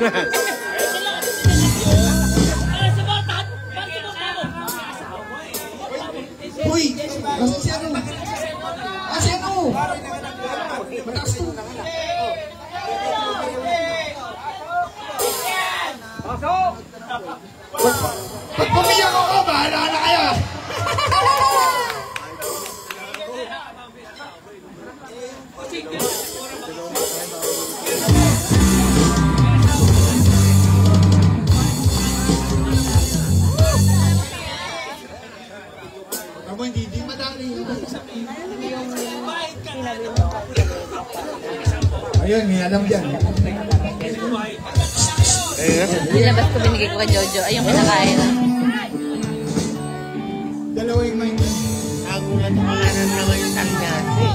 Uy! Kasi si ano? Ah, si ano? Mataas to. Pag pumiyak ako, bahala na Ayun, may alam dyan. Nilabas ko binigay ko kay Jojo. Ay, yung kinakain. Dalawa yung may... Nagulat ko nga na naman yung tangyasi.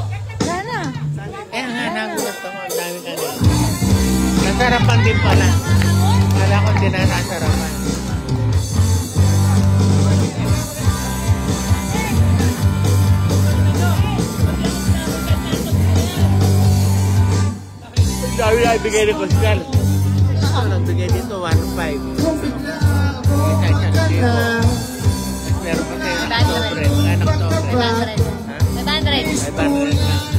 Wala na. Kaya nga nagulat ako, ang dami ka rin. Nasarapan din pala. Kala ko na nasarapan. Na ibigay ni Pascal. Ito, nagbigay dito, 1.5. Isa isang libo. Tapos meron pa sa'yo ng sobre, mga anak sobre. 500. Ha? 500. 500 lang.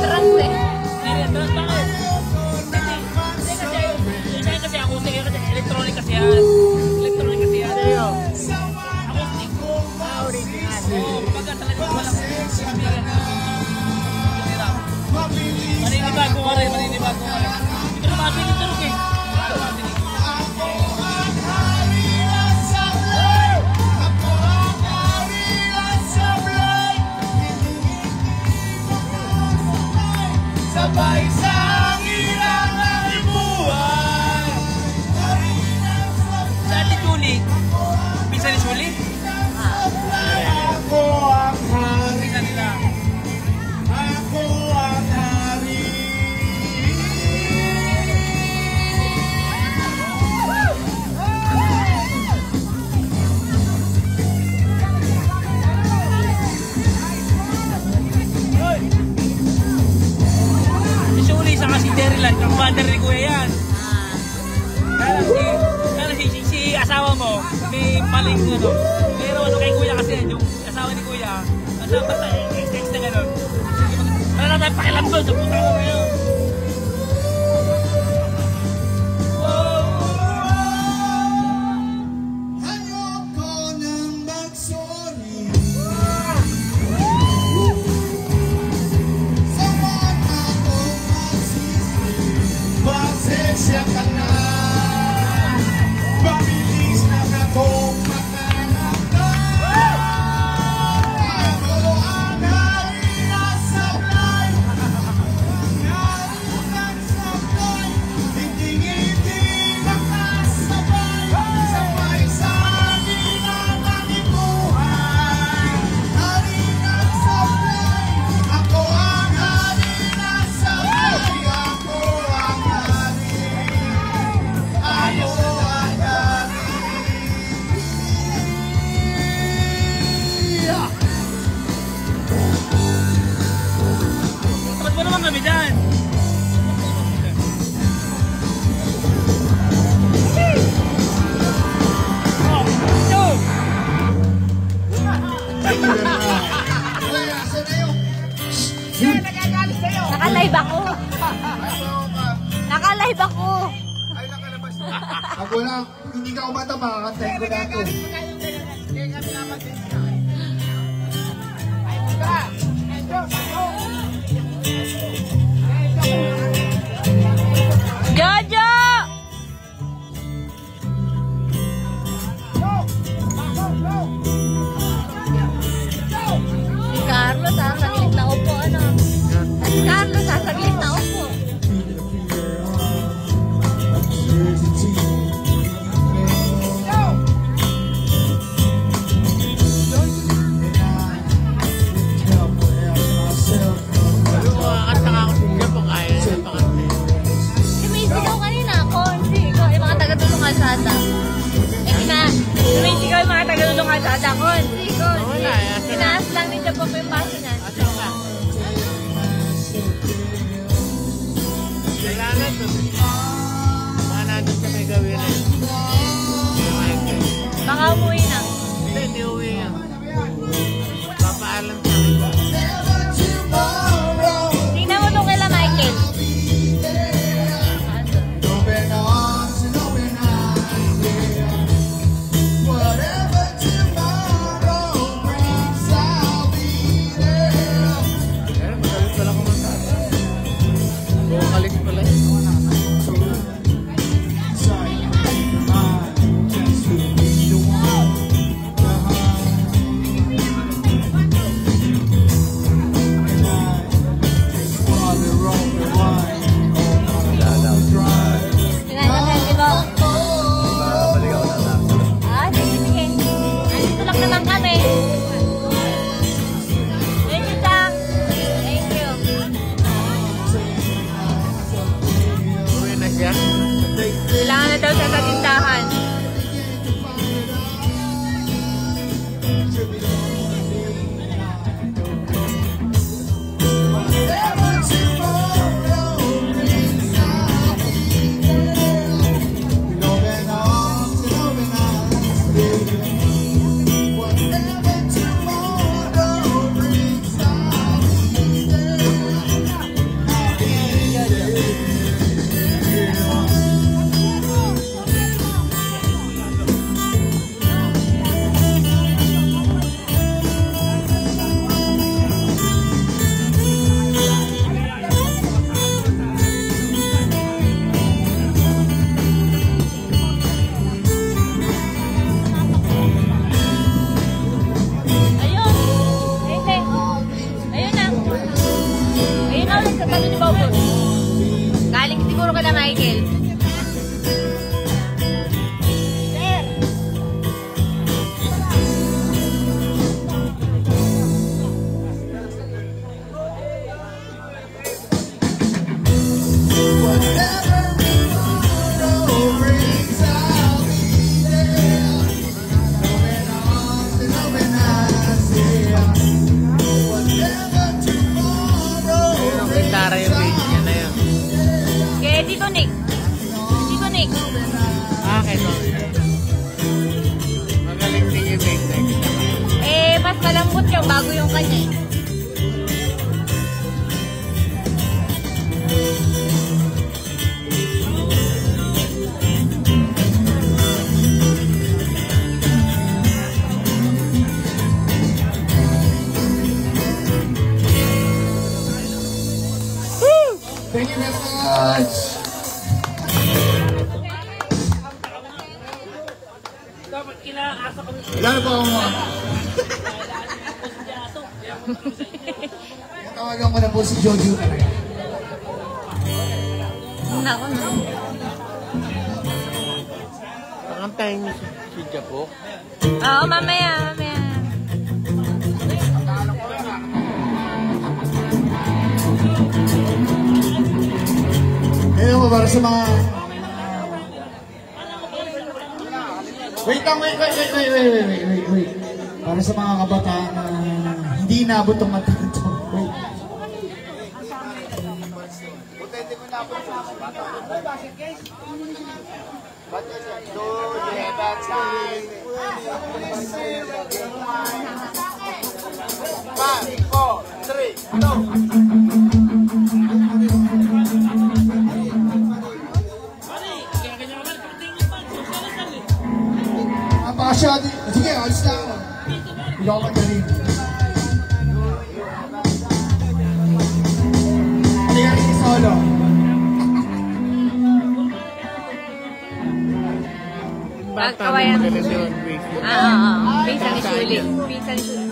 keren gue Bisa disulit? Terry lang, ang father ni maling ano. Pero ano kay Kuya kasi yung asawa ni Kuya, ano basta ex-ex na gano'n. Wala na tayong pakialam doon sa puta mo na Naka-live ako. Naka-live ako. Ako lang, hindi ka umata, makakantay ko na ito. Tito Nick. Akin o. Magaling din yung na gitara. Eh, mas malambot yung bago yung kanya. eh. Thank you very much. Lalo po ako mga. Matawagan ko na po si Jojo. Nako na. Si Japo. Oo, mamaya, mamaya. Ayun mo para sa mga Wait lang, wait, wait, wait, wait, wait, wait, wait, wait. Para sa mga kabataan na hindi inaabot ang mata ito. Wait. Five, four, three, go. Shaw, did you get on style? Y'all look at me. Ayan, solo. Pagkawayan. Ah, ah, ah. Pinsan ni Shuli. Pinsan ni Shuli.